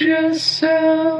yourself.